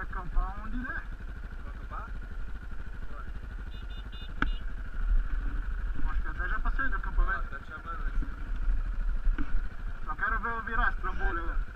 Vai acampar onde der. Vai acampar? Acho que até já passei do acampamento. Ah, tá te chamando né? antes. Só quero ver eu virar esse trambolho, né? É